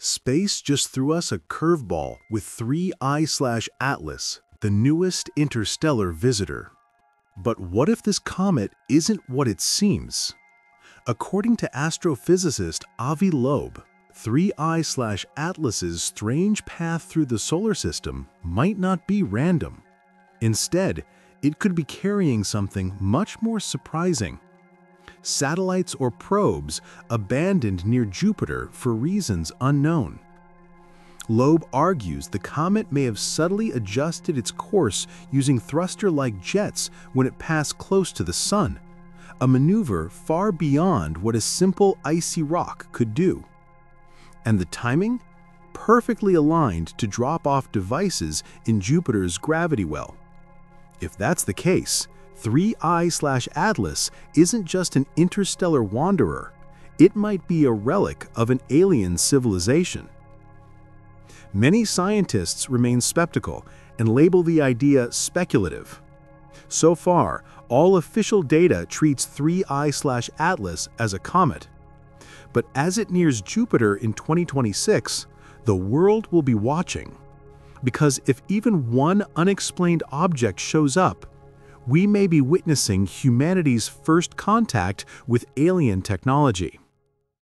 Space just threw us a curveball with 3I/Atlas, the newest interstellar visitor. But what if this comet isn't what it seems? According to astrophysicist Avi Loeb, 3I/Atlas's strange path through the solar system might not be random. Instead, it could be carrying something much more surprising. Satellites or probes abandoned near Jupiter for reasons unknown. Loeb argues the comet may have subtly adjusted its course using thruster-like jets when it passed close to the Sun, a maneuver far beyond what a simple icy rock could do. And the timing? Perfectly aligned to drop off devices in Jupiter's gravity well. If that's the case, 3I/Atlas isn't just an interstellar wanderer, it might be a relic of an alien civilization. Many scientists remain skeptical and label the idea speculative. So far, all official data treats 3I/Atlas as a comet. But as it nears Jupiter in 2026, the world will be watching. Because if even one unexplained object shows up, we may be witnessing humanity's first contact with alien technology.